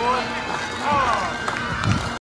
boy.